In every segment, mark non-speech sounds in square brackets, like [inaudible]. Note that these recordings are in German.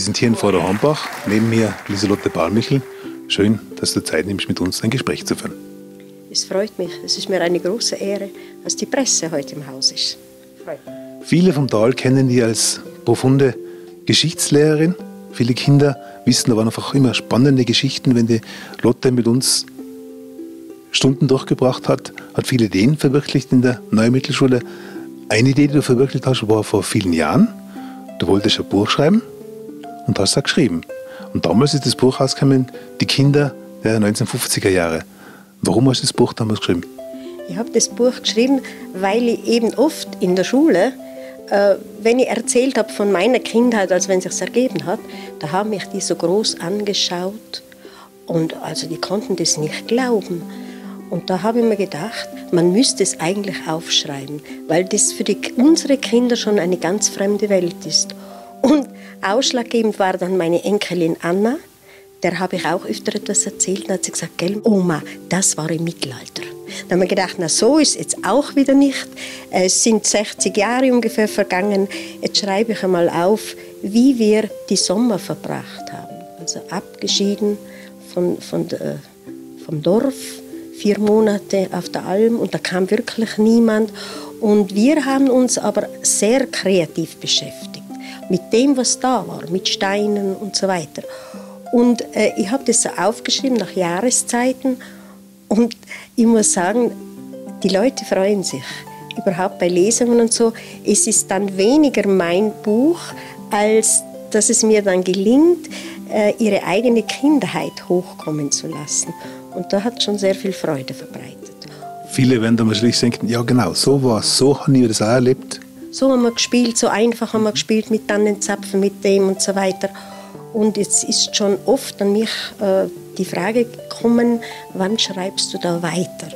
Wir sind hier in Vorderhornbach, neben mir Lieselotte Balmichel. Schön, dass du Zeit nimmst, mit uns ein Gespräch zu führen. Es freut mich. Es ist mir eine große Ehre, dass die Presse heute im Haus ist. Viele vom Tal kennen dich als profunde Geschichtslehrerin. Viele Kinder wissen aber einfach immer spannende Geschichten. Wenn die Lotte mit uns Stunden durchgebracht hat, hat viele Ideen verwirklicht in der Neuen Mittelschule. Eine Idee, die du verwirklicht hast, war vor vielen Jahren. Du wolltest ein Buch schreiben und hast es geschrieben. Und damals ist das Buch rausgekommen, Die Kinder der 1950er Jahre. Warum hast du das Buch damals geschrieben? Ich habe das Buch geschrieben, weil ich eben oft in der Schule, äh, wenn ich erzählt habe von meiner Kindheit, als wenn es sich ergeben hat, da haben mich die so groß angeschaut und also die konnten das nicht glauben. Und da habe ich mir gedacht, man müsste es eigentlich aufschreiben, weil das für die, unsere Kinder schon eine ganz fremde Welt ist. Und ausschlaggebend war dann meine Enkelin Anna, der habe ich auch öfter etwas erzählt. Dann hat sie gesagt, gell, Oma, das war im Mittelalter. Dann haben wir gedacht, na so ist es jetzt auch wieder nicht. Es sind 60 Jahre ungefähr vergangen. Jetzt schreibe ich einmal auf, wie wir die Sommer verbracht haben. Also abgeschieden von, von der, vom Dorf, vier Monate auf der Alm und da kam wirklich niemand. Und wir haben uns aber sehr kreativ beschäftigt mit dem, was da war, mit Steinen und so weiter. Und äh, ich habe das so aufgeschrieben nach Jahreszeiten und ich muss sagen, die Leute freuen sich. Überhaupt bei Lesungen und so. Es ist dann weniger mein Buch, als dass es mir dann gelingt, äh, ihre eigene Kindheit hochkommen zu lassen. Und da hat schon sehr viel Freude verbreitet. Viele werden dann wahrscheinlich denken, ja genau, so war es, so habe ich das auch erlebt. So haben wir gespielt, so einfach haben wir gespielt mit Tannenzapfen, mit dem und so weiter. Und jetzt ist schon oft an mich äh, die Frage gekommen, wann schreibst du da weiter?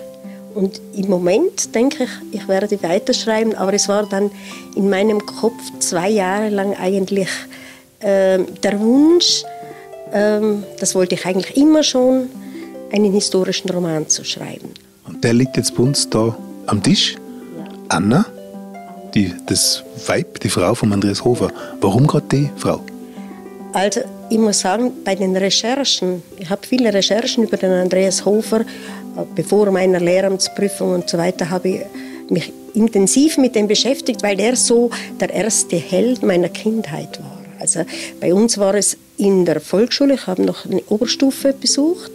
Und im Moment denke ich, ich werde weiterschreiben, aber es war dann in meinem Kopf zwei Jahre lang eigentlich äh, der Wunsch, äh, das wollte ich eigentlich immer schon, einen historischen Roman zu schreiben. Und der liegt jetzt bei uns da am Tisch. Ja. Anna, die, das Weib, die Frau von Andreas Hofer. Warum gerade die Frau? Also ich muss sagen, bei den Recherchen, ich habe viele Recherchen über den Andreas Hofer, bevor meiner Lehramtsprüfung und so weiter, habe ich mich intensiv mit dem beschäftigt, weil er so der erste Held meiner Kindheit war. Also bei uns war es in der Volksschule, ich habe noch eine Oberstufe besucht,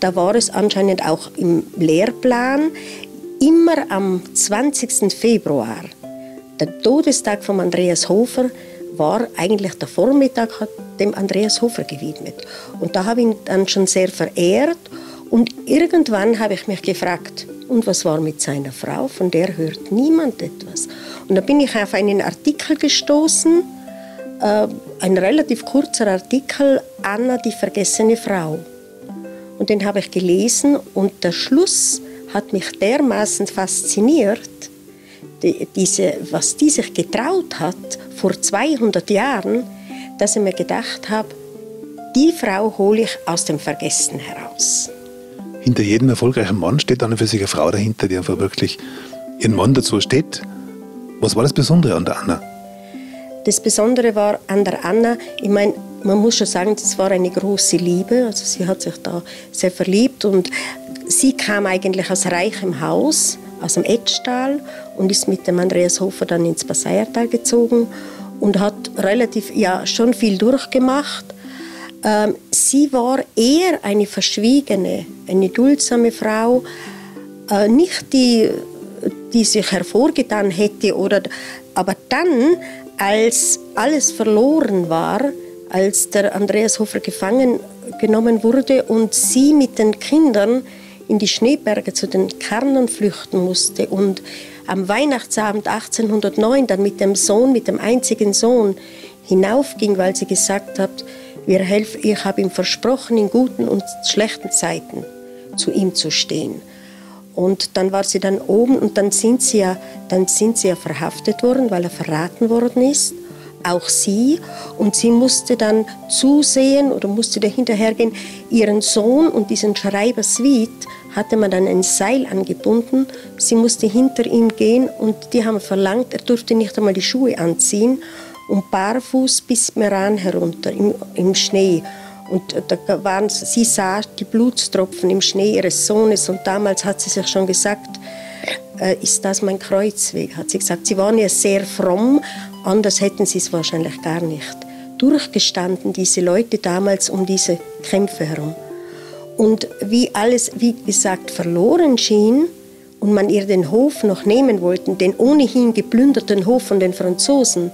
da war es anscheinend auch im Lehrplan immer am 20. Februar, der Todestag von Andreas Hofer, war eigentlich der Vormittag hat dem Andreas Hofer gewidmet. Und da habe ich ihn dann schon sehr verehrt. Und irgendwann habe ich mich gefragt, und was war mit seiner Frau? Von der hört niemand etwas. Und da bin ich auf einen Artikel gestoßen, äh, ein relativ kurzer Artikel, Anna, die vergessene Frau. Und den habe ich gelesen und der Schluss hat mich dermaßen fasziniert, die, diese, was die sich getraut hat vor 200 Jahren, dass ich mir gedacht habe, die Frau hole ich aus dem Vergessen heraus. Hinter jedem erfolgreichen Mann steht dann für sich eine Frau dahinter, die einfach wirklich ihren Mann dazu steht. Was war das Besondere an der Anna? Das Besondere war an der Anna, ich meine, man muss schon sagen, das war eine große Liebe. Also sie hat sich da sehr verliebt und sie kam eigentlich aus reichem Haus aus dem Etztal und ist mit dem Andreas Hofer dann ins Passeiertal gezogen und hat relativ, ja, schon viel durchgemacht. Ähm, sie war eher eine verschwiegene, eine duldsame Frau, äh, nicht die, die sich hervorgetan hätte, oder, aber dann, als alles verloren war, als der Andreas Hofer gefangen genommen wurde und sie mit den Kindern in die Schneeberge zu den Kernen flüchten musste und am Weihnachtsabend 1809 dann mit dem Sohn, mit dem einzigen Sohn hinaufging, weil sie gesagt hat, wir helfen, ich habe ihm versprochen, in guten und schlechten Zeiten zu ihm zu stehen. Und dann war sie dann oben und dann sind sie ja, dann sind sie ja verhaftet worden, weil er verraten worden ist auch sie. Und sie musste dann zusehen oder musste dahinterhergehen, ihren Sohn und diesen Schreiber Sweet hatte man dann ein Seil angebunden. Sie musste hinter ihm gehen und die haben verlangt, er durfte nicht einmal die Schuhe anziehen. und barfuß bis Meran herunter im, im Schnee. Und da waren, sie sah die Blutstropfen im Schnee ihres Sohnes und damals hat sie sich schon gesagt, äh, ist das mein Kreuzweg, hat sie gesagt. Sie waren ja sehr fromm, anders hätten sie es wahrscheinlich gar nicht durchgestanden, diese Leute damals um diese Kämpfe herum. Und wie alles, wie gesagt, verloren schien und man ihr den Hof noch nehmen wollte, den ohnehin geplünderten Hof von den Franzosen,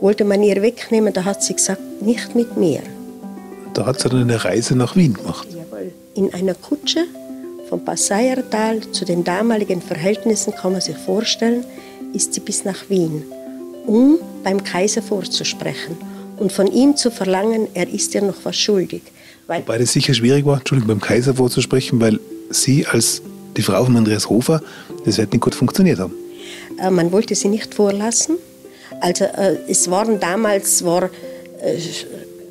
wollte man ihr wegnehmen, da hat sie gesagt, nicht mit mir. Da hat sie dann eine Reise nach Wien gemacht. Jawohl. In einer Kutsche vom Passaiertal zu den damaligen Verhältnissen, kann man sich vorstellen, ist sie bis nach Wien, um beim Kaiser vorzusprechen und von ihm zu verlangen, er ist ihr noch was schuldig. Weil Wobei das sicher schwierig war, Entschuldigung, beim Kaiser vorzusprechen, weil sie als die Frau von Andreas Hofer, das wird nicht gut funktioniert haben. Äh, man wollte sie nicht vorlassen. Also äh, es waren damals war, äh,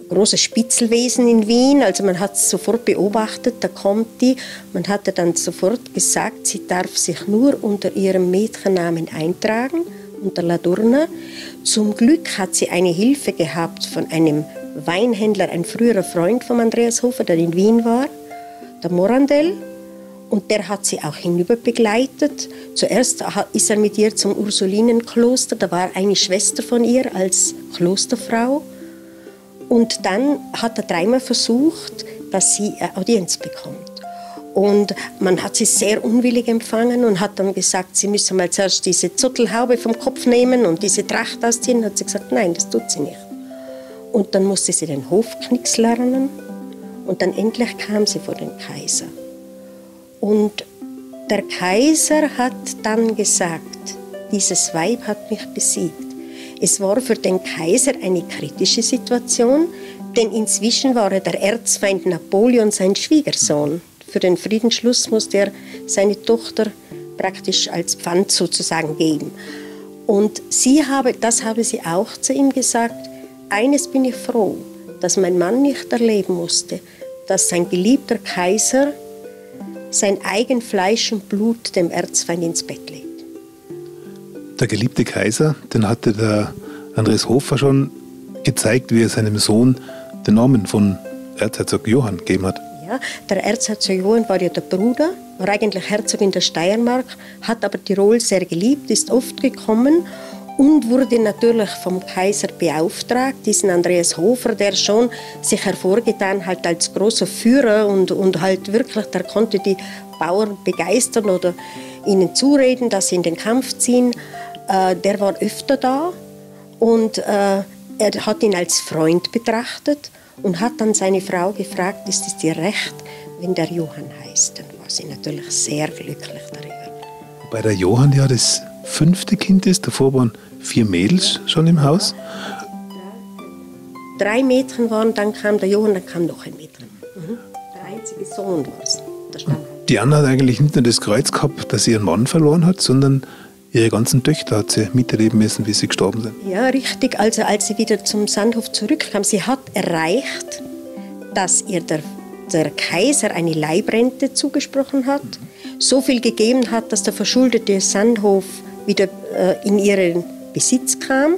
großes Spitzelwesen in Wien. Also man hat es sofort beobachtet, da kommt die. Man hatte dann sofort gesagt, sie darf sich nur unter ihrem Mädchennamen eintragen, unter Ladurna. Zum Glück hat sie eine Hilfe gehabt von einem Weinhändler, ein früherer Freund von Andreas Hofer, der in Wien war, der Morandell. Und der hat sie auch hinüber begleitet. Zuerst ist er mit ihr zum Ursulinenkloster, da war eine Schwester von ihr als Klosterfrau. Und dann hat er dreimal versucht, dass sie Audienz bekommt. Und man hat sie sehr unwillig empfangen und hat dann gesagt, sie müsse mal zuerst diese Zottelhaube vom Kopf nehmen und diese Tracht ausziehen. Hat sie gesagt, nein, das tut sie nicht. Und dann musste sie den Hofknicks lernen und dann endlich kam sie vor den Kaiser. Und der Kaiser hat dann gesagt, dieses Weib hat mich besiegt. Es war für den Kaiser eine kritische Situation, denn inzwischen war er der Erzfeind Napoleon sein Schwiegersohn. Für den Friedensschluss musste er seine Tochter praktisch als Pfand sozusagen geben. Und sie habe, das habe sie auch zu ihm gesagt, eines bin ich froh, dass mein Mann nicht erleben musste, dass sein geliebter Kaiser sein eigen Fleisch und Blut dem Erzfeind ins Bett legt. Der geliebte Kaiser, den hatte der Andreas Hofer schon gezeigt, wie er seinem Sohn den Namen von Erzherzog Johann gegeben hat. Ja, der Erzherzog Johann war ja der Bruder, war eigentlich Herzog in der Steiermark, hat aber Tirol sehr geliebt, ist oft gekommen und wurde natürlich vom Kaiser beauftragt, diesen Andreas Hofer, der schon sich hervorgetan hat als großer Führer und, und halt wirklich, der konnte die Bauern begeistern oder ihnen zureden, dass sie in den Kampf ziehen. Äh, der war öfter da und äh, er hat ihn als Freund betrachtet und hat dann seine Frau gefragt, ist es dir recht, wenn der Johann heißt? Dann war sie natürlich sehr glücklich darüber. Bei der Johann ja das fünfte Kind ist, davor waren vier Mädels schon im Haus. Drei Mädchen waren, dann kam der Johann, dann kam noch ein Mädchen. Mhm. Der einzige Sohn war es. Die Anna hat eigentlich nicht nur das Kreuz gehabt, dass sie ihren Mann verloren hat, sondern ihre ganzen Töchter hat sie miterleben müssen, wie sie gestorben sind. Ja, richtig. Also als sie wieder zum Sandhof zurückkam, sie hat erreicht, dass ihr der, der Kaiser eine Leibrente zugesprochen hat, mhm. so viel gegeben hat, dass der verschuldete Sandhof wieder äh, in ihren Besitz kam.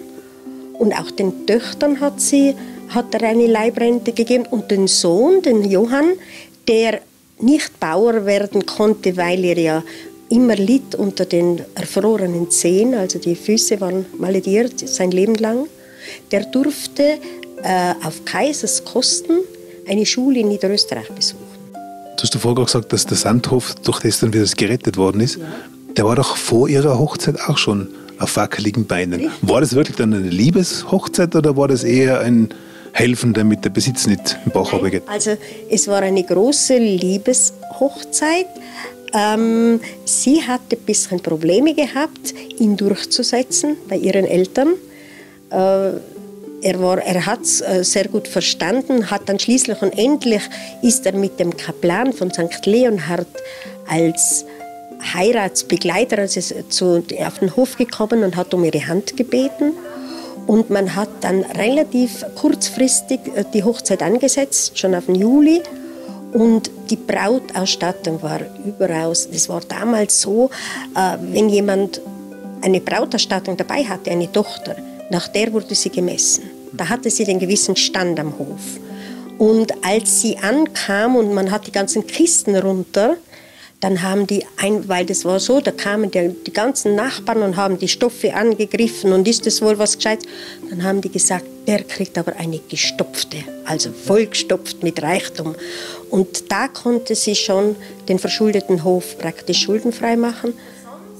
Und auch den Töchtern hat sie hat er eine Leibrente gegeben und den Sohn, den Johann, der nicht Bauer werden konnte, weil er ja immer litt unter den erfrorenen Zehen, also die Füße waren malediert sein Leben lang. Der durfte äh, auf Kaisers Kosten eine Schule in Niederösterreich besuchen. Du hast vorher gesagt, dass der Sandhof durch das dann wieder gerettet worden ist. Ja. Der war doch vor ihrer Hochzeit auch schon auf wackeligen Beinen. Richtig. War das wirklich dann eine Liebeshochzeit oder war das eher ein Helfen, damit der Besitz nicht im Bach runtergeht? Also es war eine große Liebeshochzeit. Ähm, sie hatte ein bisschen Probleme gehabt, ihn durchzusetzen bei ihren Eltern. Äh, er, er hat es äh, sehr gut verstanden, hat dann schließlich und endlich ist er mit dem Kaplan von St. Leonhard als Heiratsbegleiter also zu, auf den Hof gekommen und hat um ihre Hand gebeten. Und man hat dann relativ kurzfristig äh, die Hochzeit angesetzt, schon auf den Juli. Und die Brautausstattung war überaus, das war damals so, äh, wenn jemand eine Brautausstattung dabei hatte, eine Tochter, nach der wurde sie gemessen. Da hatte sie den gewissen Stand am Hof. Und als sie ankam und man hat die ganzen Kisten runter, dann haben die, ein, weil das war so, da kamen die, die ganzen Nachbarn und haben die Stoffe angegriffen und ist das wohl was gescheit? Dann haben die gesagt, der kriegt aber eine gestopfte, also vollgestopft mit Reichtum. Und da konnte sie schon den verschuldeten Hof praktisch schuldenfrei machen.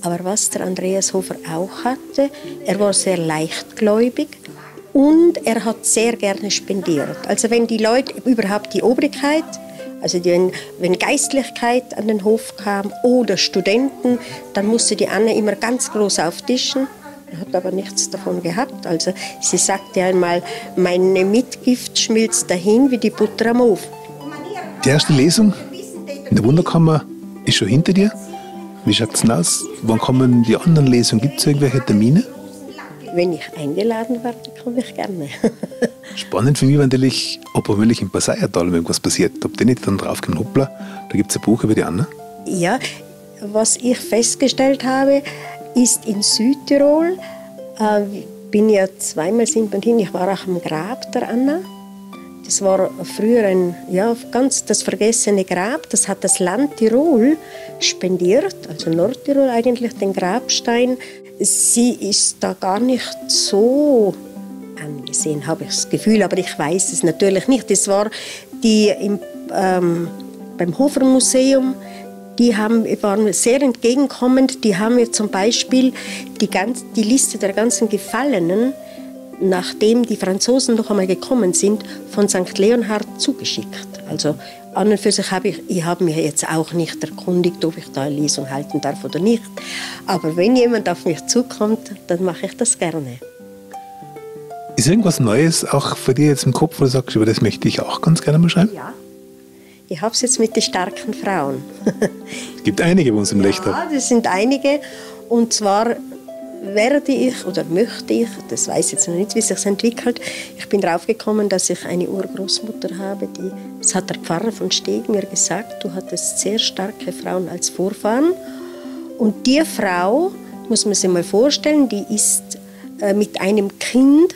Aber was der Andreas Hofer auch hatte, er war sehr leichtgläubig und er hat sehr gerne spendiert. Also wenn die Leute, überhaupt die Obrigkeit, also die, wenn Geistlichkeit an den Hof kam oder Studenten, dann musste die Anne immer ganz groß auftischen. Hat aber nichts davon gehabt. Also sie sagte einmal, meine Mitgift schmilzt dahin wie die Butter am Ofen. Die erste Lesung in der Wunderkammer ist schon hinter dir. Wie schaut es aus? Wann kommen die anderen Lesungen? Gibt es irgendwelche Termine? Wenn ich eingeladen werde, komme ich gerne. [laughs] Spannend für mich war natürlich, ob womöglich im Passaiertal irgendwas passiert. Ob die nicht dann draufgehen, hoppla, da gibt es ein Buch über die Anna. Ja, was ich festgestellt habe, ist in Südtirol, äh, bin ja zweimal sind wir hin, ich war auch am Grab der Anna. Das war früher ein ja, ganz das vergessene Grab. Das hat das Land Tirol spendiert, also Nordtirol eigentlich, den Grabstein. Sie ist da gar nicht so angesehen, habe ich das Gefühl, aber ich weiß es natürlich nicht. Das war die im, ähm, beim Hofer Museum. Die haben, waren sehr entgegenkommend. Die haben mir zum Beispiel die, ganz, die Liste der ganzen Gefallenen, nachdem die Franzosen noch einmal gekommen sind, von St. Leonhard zugeschickt. Also an und für sich habe ich, ich habe mich jetzt auch nicht erkundigt, ob ich da eine Lesung halten darf oder nicht. Aber wenn jemand auf mich zukommt, dann mache ich das gerne. Ist irgendwas Neues auch für dich jetzt im Kopf, wo du sagst, über das möchte ich auch ganz gerne mal schreiben? Ja. Ich habe es jetzt mit den starken Frauen. es [laughs] gibt einige bei uns im Lechter. Ja, das sind einige. Und zwar werde ich oder möchte ich, das weiß jetzt noch nicht, wie sich entwickelt, ich bin draufgekommen, dass ich eine Urgroßmutter habe, die, das hat der Pfarrer von Steg mir gesagt, du hattest sehr starke Frauen als Vorfahren. Und die Frau, muss man sich mal vorstellen, die ist äh, mit einem Kind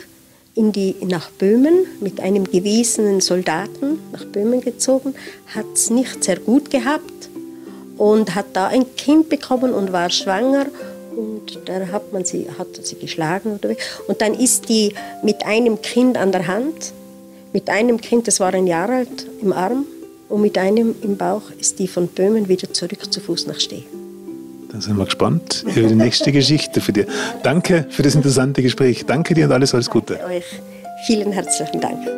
in die, nach Böhmen mit einem gewesenen Soldaten nach Böhmen gezogen, hat es nicht sehr gut gehabt und hat da ein Kind bekommen und war schwanger und da hat man sie, hat sie geschlagen. Oder und dann ist die mit einem Kind an der Hand, mit einem Kind, das war ein Jahr alt, im Arm und mit einem im Bauch ist die von Böhmen wieder zurück zu Fuß nach Steh. Dann sind wir gespannt über die nächste Geschichte für dich. Danke für das interessante Gespräch. Danke dir und alles, alles Gute. Danke euch. Vielen herzlichen Dank.